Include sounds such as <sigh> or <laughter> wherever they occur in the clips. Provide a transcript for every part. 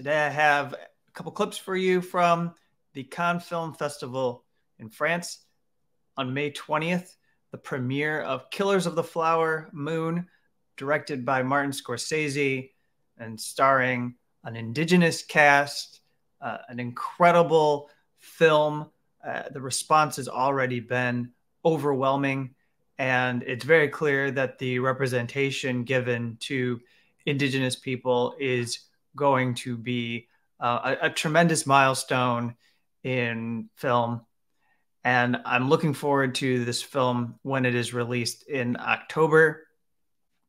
Today I have a couple clips for you from the Cannes Film Festival in France on May 20th, the premiere of Killers of the Flower Moon, directed by Martin Scorsese and starring an indigenous cast, uh, an incredible film. Uh, the response has already been overwhelming. And it's very clear that the representation given to Indigenous people is going to be uh, a, a, tremendous milestone in film. And I'm looking forward to this film when it is released in October.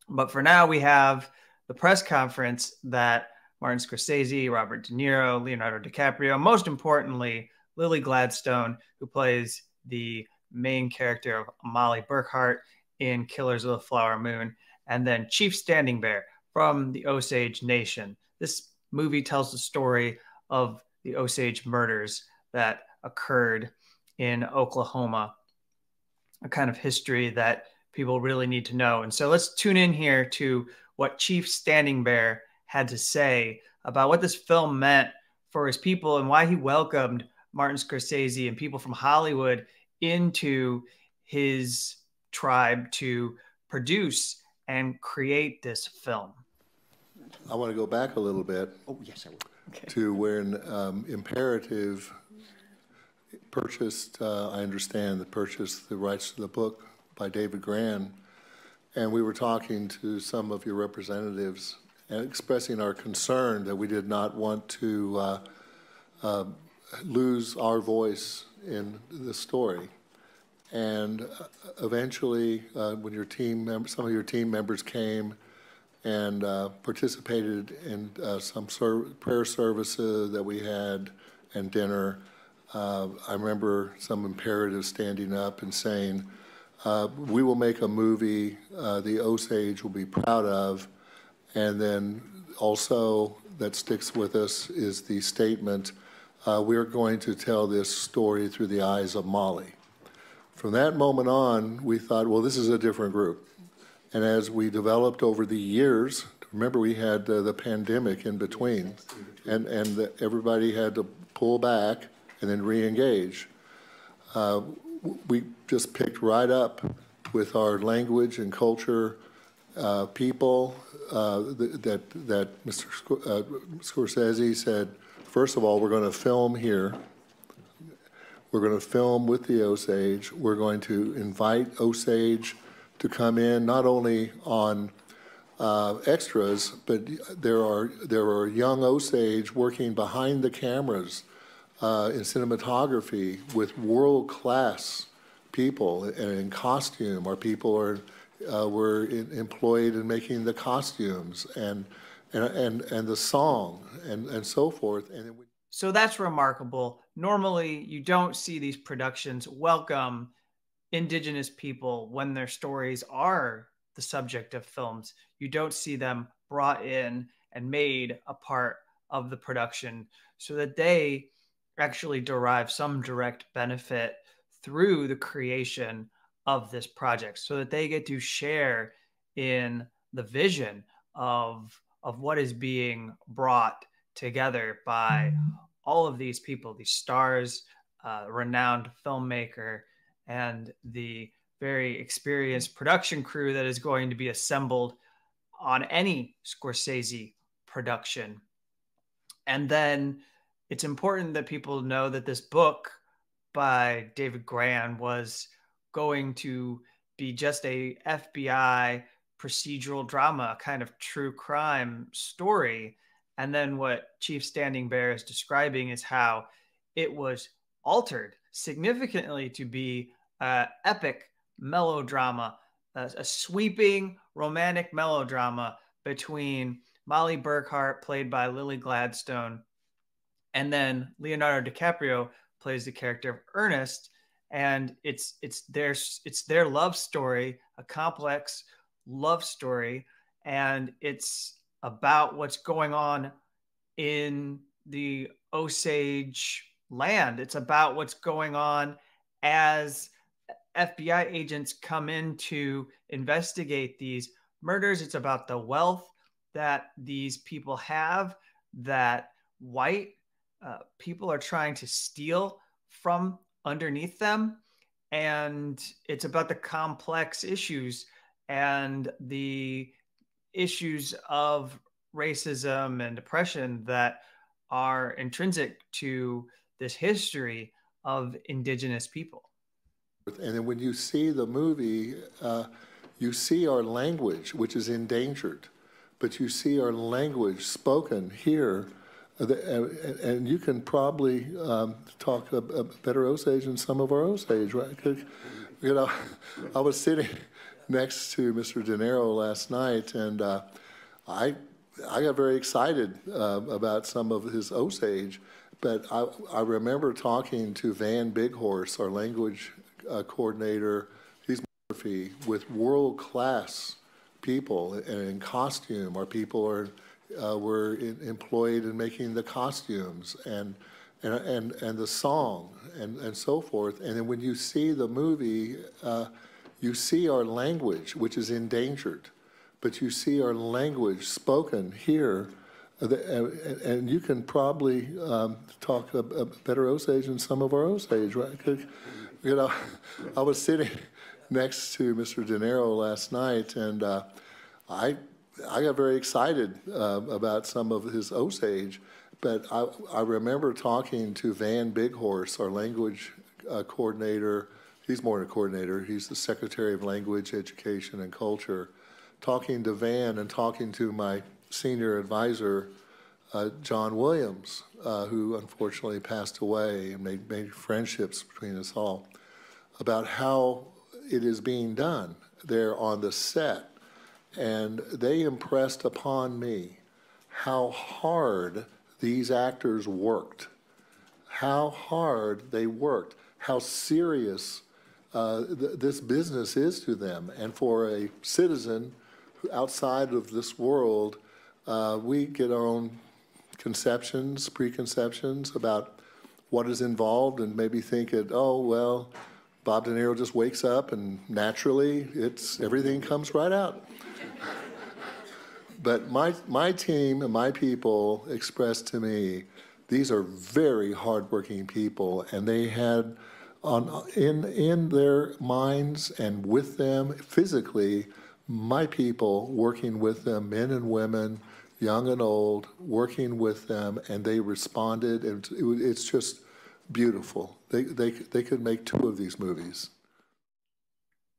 But for now, we have the press conference that Martin Scorsese, Robert De Niro, Leonardo DiCaprio, most importantly, Lily Gladstone, who plays the main character of Mollie Burkhart in Killers of the Flower Moon, and then Chief Standing Bear from the Osage Nation. This movie tells the story of the Osage murders that occurred in Oklahoma, a kind of history that people really need to know. And so let's tune in here to what Chief Standing Bear had to say about what this film meant for his people and why he welcomed Martin Scorsese and people from Hollywood into his tribe to produce and create this film. I want to go back a little bit. Oh, yes, I will. Okay. To when um, Imperative purchased, uh, I understand, that purchased the rights to the book by David Grann. And we were talking to some of your representatives and expressing our concern that we did not want to uh, uh, lose our voice in the story. And uh, eventually, uh, when your team, mem- some of your team members came and uh, participated in uh, some prayer services that we had and dinner, uh, I remember some imperative standing up and saying, uh, "We will make a movie the Osage will be proud of," and then also that sticks with us is the statement uh, we're going to tell this story through the eyes of Molly. From that moment on, we thought, well, this is a different group. And as we developed over the years, remember we had uh, the pandemic in between, and, and the, everybody had to pull back and then re-engage. Uh, we just picked right up with our language and culture, uh, people uh, that, that Mr. Uh, Scorsese said, First of all, we're going to film here. We're going to film with the Osage. We're going to invite Osage to come in, not only on uh, extras, but there are there are young Osage working behind the cameras uh, in cinematography with world class people and in costume. Our people are uh, were in, employed in making the costumes and and, and, and the song and, and so forth. And so that's remarkable. Normally, you don't see these productions welcome indigenous people when their stories are the subject of films. You don't see them brought in and made a part of the production so that they actually derive some direct benefit through the creation of this project so that they get to share in the vision of of what is being brought together by all of these people, these stars, uh, renowned filmmaker, and the very experienced production crew that is going to be assembled on any Scorsese production. And then it's important that people know that this book by David Grann was going to be just a FBI procedural drama, kind of true crime story. And then what Chief Standing Bear is describing is how it was altered significantly to be an epic melodrama, a, a sweeping romantic melodrama between Mollie Burkhart, played by Lily Gladstone, and then Leonardo DiCaprio plays the character of Ernest, and it's it's their it's their love story, a complex love story, and it's about what's going on in the Osage land. It's about what's going on as FBI agents come in to investigate these murders. It's about the wealth that these people have that white, uh, people are trying to steal from underneath them. And it's about the complex issues and the issues of racism and oppression that are intrinsic to this history of indigenous people. And then when you see the movie, uh, you see our language, which is endangered, but you see our language spoken here. Uh, and you can probably um, talk better Osage than some of our Osage, right? You know, <laughs> I was sitting next to Mr. De Niro last night, and uh, I I got very excited uh, about some of his Osage, but I, I remember talking to Vann Bighorse, our language uh, coordinator, he's with world class people and in costume. Our people are uh, were in, employed in making the costumes and and and, and the song and, and so forth. And then when you see the movie, uh, you see our language, which is endangered, but you see our language spoken here. Uh, and you can probably um, talk a, a, better Osage than some of our Osage, right? You know, <laughs> I was sitting <laughs> next to Mr. De Niro last night, and uh, I I got very excited uh, about some of his Osage, but I, I remember talking to Vann Bighorse, our language uh, coordinator. He's more than a coordinator. He's the Secretary of Language, Education, and Culture. Talking to Vann and talking to my senior advisor, uh, John Williams, uh, who unfortunately passed away and made, made friendships between us all, about how it is being done there on the set. And they impressed upon me how hard these actors worked, how hard they worked, how serious uh, th this business is to them. And for a citizen outside of this world, uh, we get our own conceptions, preconceptions about what is involved, and maybe think it, oh, well, Bob De Niro just wakes up and naturally it's everything comes right out. <laughs> but my my team and my people expressed to me these are very hardworking people and they had on in in their minds and with them physically my people working with them men and women young and old working with them and they responded and it, it's just beautiful. They, they, they could make two of these movies.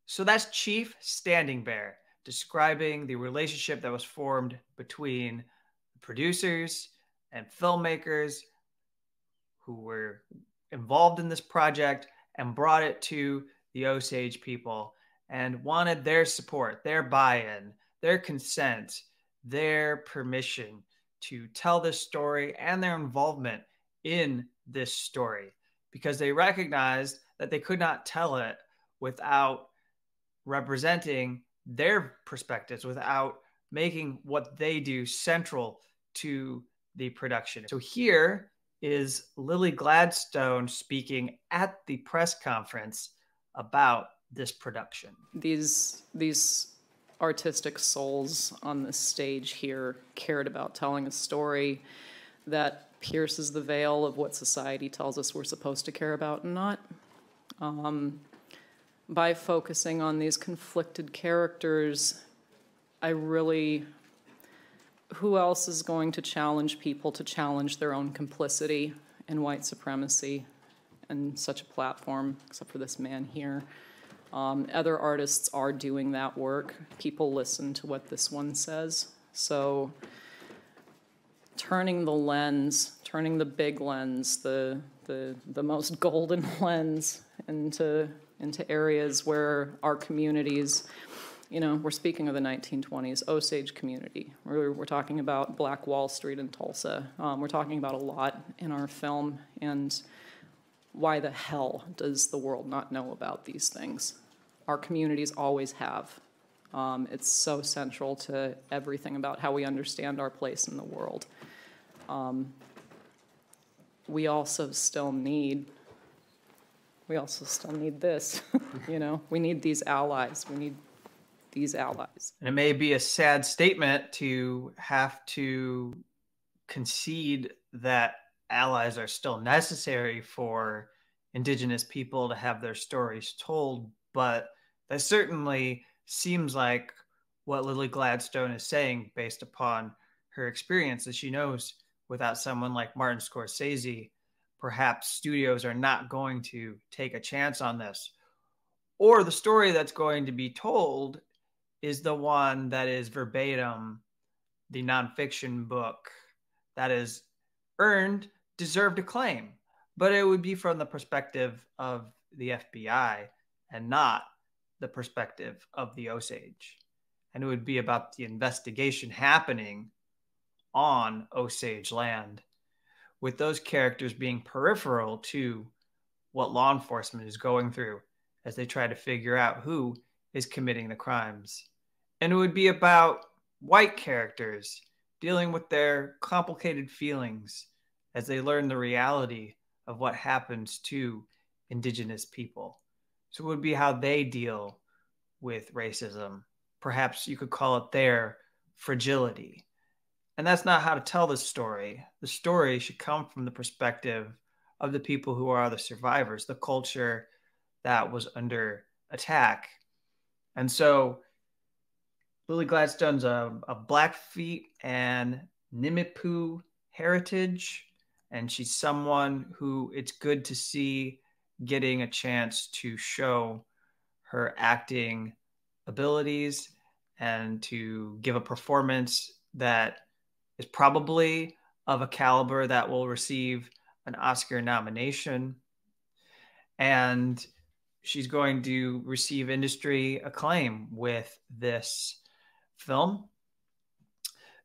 So that's Chief Standing Bear describing the relationship that was formed between producers and filmmakers who were involved in this project and brought it to the Osage people and wanted their support, their buy in, their consent, their permission to tell this story and their involvement in this story because they recognized that they could not tell it without representing their perspectives, without making what they do central to the production. So here is Lily Gladstone speaking at the press conference about this production. These these artistic souls on the stage here cared about telling a story that pierces the veil of what society tells us we're supposed to care about and not. Um, by focusing on these conflicted characters, I really. Who else is going to challenge people to challenge their own complicity in white supremacy and such a platform, except for this man here? Um, other artists are doing that work. People listen to what this one says. So turning the lens, turning the big lens, the the the most <laughs> golden lens into into areas where our communities, you know, we're speaking of the 1920s Osage community. We're, we're talking about Black Wall Street in Tulsa. Um, we're talking about a lot in our film, and why the hell does the world not know about these things? Our communities always have. Um, it's so central to everything about how we understand our place in the world. Um, we also still need we also still need this <laughs> you know we need these allies we need these allies and it may be a sad statement to have to concede that allies are still necessary for indigenous people to have their stories told, but that certainly seems like what Lily Gladstone is saying based upon her experience that she knows without someone like Martin Scorsese, perhaps studios are not going to take a chance on this. Or the story that's going to be told is the one that is verbatim the nonfiction book that is earned deserved acclaim, but it would be from the perspective of the FBI and not the perspective of the Osage. And it would be about the investigation happening on Osage land, with those characters being peripheral to what law enforcement is going through as they try to figure out who is committing the crimes. And it would be about white characters dealing with their complicated feelings as they learn the reality of what happens to indigenous people. So it would be how they deal with racism. Perhaps you could call it their fragility. And that's not how to tell the story. The story should come from the perspective of the people who are the survivors, the culture that was under attack. And so Lily Gladstone's a, a Blackfeet and Nimiipuu heritage, and she's someone who it's good to see getting a chance to show her acting abilities and to give a performance that is probably of a caliber that will receive an Oscar nomination. And she's going to receive industry acclaim with this film.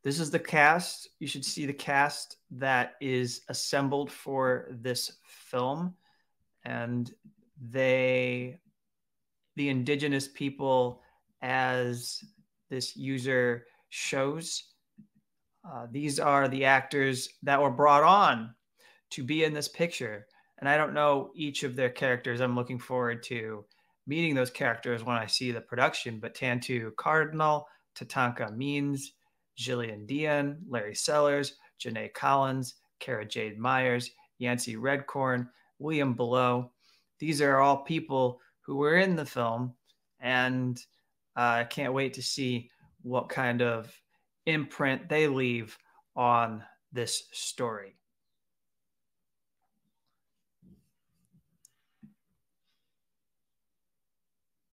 This is the cast. You should see the cast that is assembled for this film. And they, the indigenous people, as this user shows, uh, these are the actors that were brought on to be in this picture. And I don't know each of their characters. I'm looking forward to meeting those characters when I see the production. But Tantoo Cardinal, Tatanka Means, Jillian Dion, Larry Sellers, Janae Collins, Cara Jade Myers, Yancey Redcorn, William Belleau. These are all people who were in the film, and uh, I can't wait to see what kind of imprint they leave on this story.